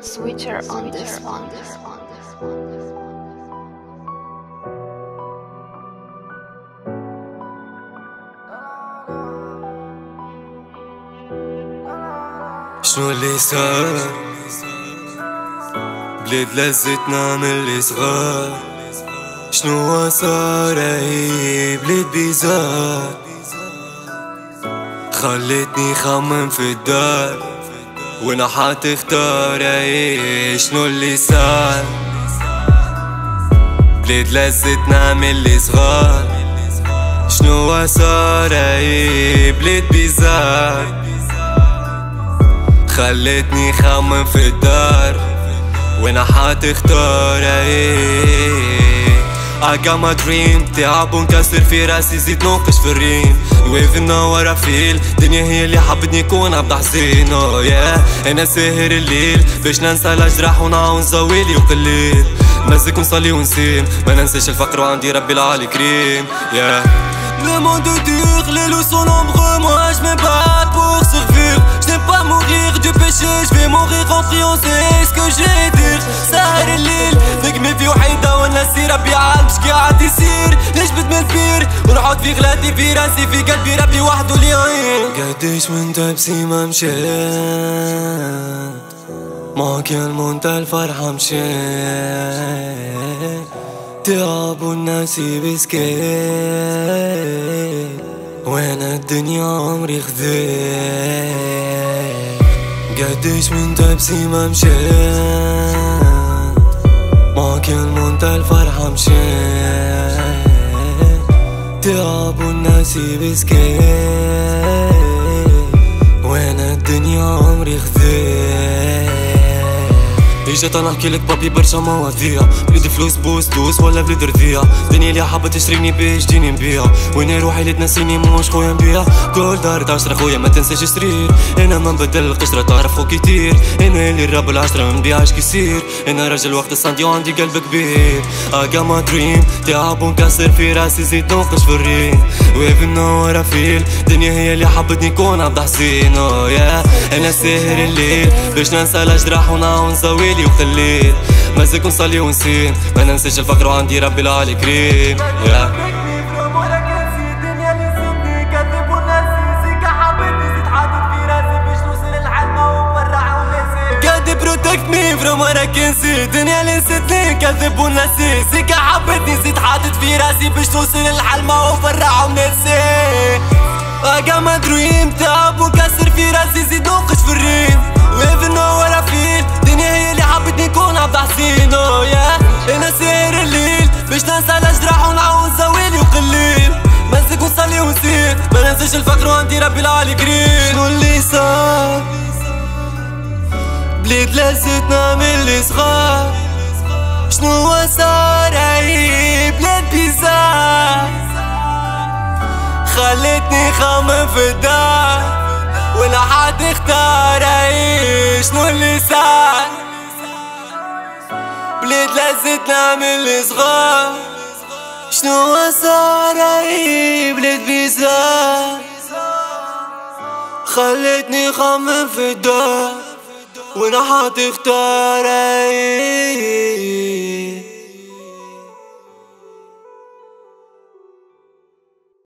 Switcher on this one. شنو اللي صار بلاد لزتنا من اللي صغار شنو صار هي بلاد بيزار خلتني خمم في الدار وأنا حتختار هي شنو اللي صار؟ بلاد لزتنا من اللي صغار. شنو صار؟ هي بلاد بيزار. خلتني خمم في الدار. وأنا حتختار إيه I got my dream. تعب ونكسر في راسي زيد نوقش في الريم ويفنا ورا فيل الدنيا هي اللي حبتني كون عبد حزين oh yeah. أنا ساهر الليل. باش ننسى الاجراح ونعاون زويلي وقليل. مزك ونصلي ونسيم. ما ننساش الفقر وعندي ربي العالي كريم. Yeah. Le monde dur, les loups sont nombreux, moi je me bats pour survivre je vais mourir en c'est ce que j'ai والناس ربي عالم شكي عاد يصير. ليش بتمل بير ونحط في غلاتي في راسي في قلبي ربي وحده اللي يعين قديش من تبسيمة مشيت. ما كان منتهى الفرحة مشيت. تعب والناس بسكيت. وين الدنيا عمري خذيت. قديش من تبسيمة مشيت. ما كان منتهى الفرحة مشيت تعب والناس بسكيت وين الدنيا عمري خذيت أنا احكي لك بابي برشا مواضيع. بليد فلوس بوس دوس ولا بليد رضيع. دنيا اللي حابة تشريني بيش جيني نبيع. وين روحي اللي تنسيني موش خويا نبيع. كل دار عشرة خويا ما تنساش سرير أنا ما نبدل القشرة تعرف خو كتير. أنا اللي الرب العشرة ما نبيعش كيصير أنا راجل وقت الصندي وعندي قلب كبير. اجا ما دريم تعب ونكسر في راسي زيد نوقش في الريم. ويف منورة فيل دنيا هي اللي حبتني كون عبد حسين oh أنا ساهر الليل. باش ننسى الاجراح ونعاون زويل ليلي وخليت مازال نصلي ونسين ما ننساش الفقر وعندي ربي العالي كريم yeah. see. الدنيا اللي نسيتني كذب ونسي. سيكا حبتني زيد حاطط في راسي باش توصل الحلمة وفرع ونسي I got my dream تعب وكسر في راسي زيد نوقش في الريم. ما ننساش الفقر وعندي ربي العالي كريم. شنو اللي صار؟ بليد لزتنا من اللي صغار. شنو صار؟ هي بلاد bizarre خلتني خمم في الدار. ولا حد اختار. شنو اللي صار؟ بليد لزتنا من الصغار شنو صار بليد bizarre خلتني خمم في الدار وأنا حاطي اختار